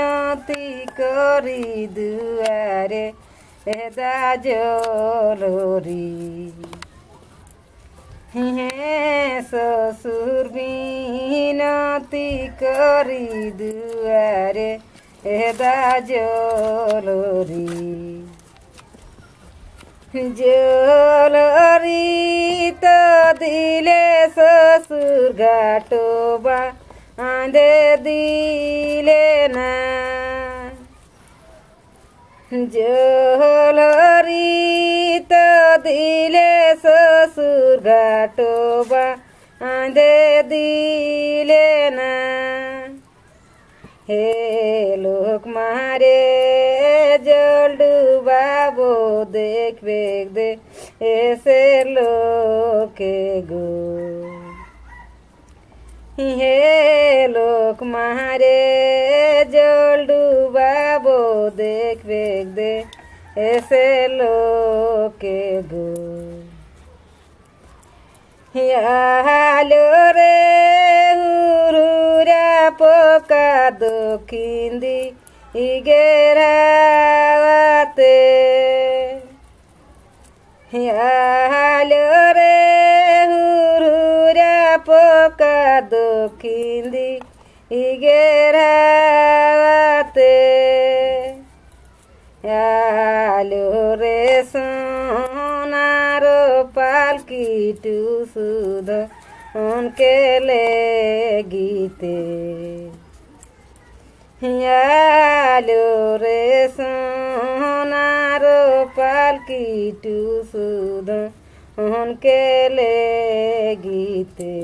বিনতি করি দুয়ারে এদা জলরি হে শ্বশুর বিনতি করি দুয়ারে এদা জলরি জলরি তো দিলে শ্বশুর ঘাটোবা আঁধে দিলে जोहलरीत दिले ससुर घाटो बांधे दिले ना। हे लोक मारे जल डूबाबो देख बेख दे, ऐसे लोग गो। हे लोक मारे देख वेख दे ऐसे लोग के गो हालो रे हुरुरा पोका दक्षिण दी इगेरावाते हालो रे हुरुरा पोका दक्षिण दी इगेरावाते आलो रे सोनारो पालकी टू सुध उनके ले गीते। आलो रे सोनारो पालकी टू सुद उनके ले गीते।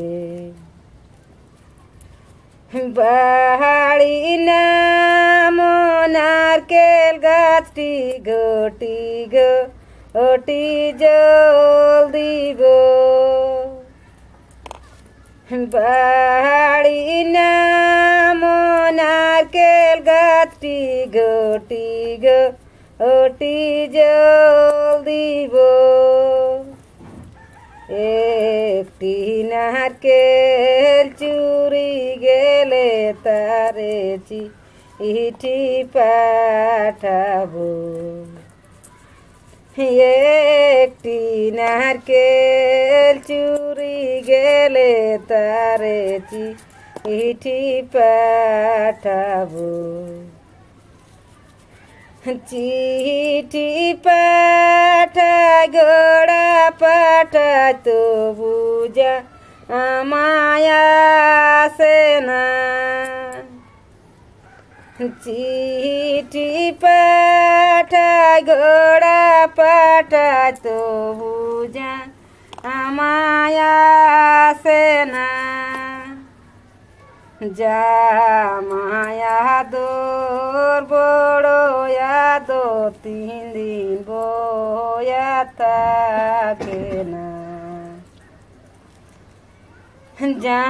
बाड़ी नाम নারকেল গাছটি গটি গো ওটি জল দিব বাহাড়ি নাম নারকেল গাছটি গটি গো ওটি জল দিব একটি নারকেল চুরি গেলে তারে চিঠি পাঠাবো। একটি নারকেল চুরি গেলে তারে চিঠি পাঠাবো। চিঠি পাঠা গোড়া পাঠা তো বুঝা মায়া চিঠি পাঠা গোড়া পাঠা তো বুঝা মায়া সেনা যা মায়া দোর বড় দো তিন দিন বয়া থাকে না। যা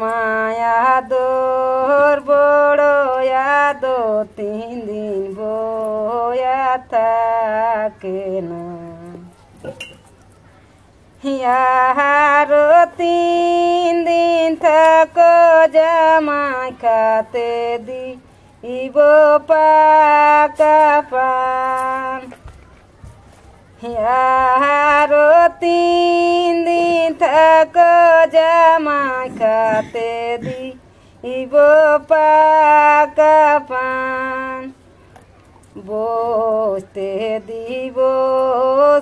মায়া দোর বড় দো, তিন দিন বয়া থাকে না। তিন দিন থাকো, জামাই খাতে দি ইব পাকা পান। দিন থাকো জামাই খাতে দি ইব পাকা পান। বসতে দিব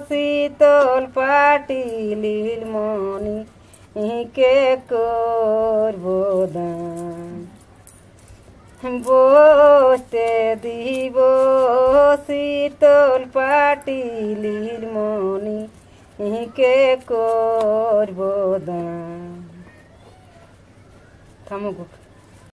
শীতল পাটিলিল মনি কে করব দান। বসতে দিব শীতল পাটিলিল মনি কে করব ಗೌರಿ ಬೋದ ತಮಗು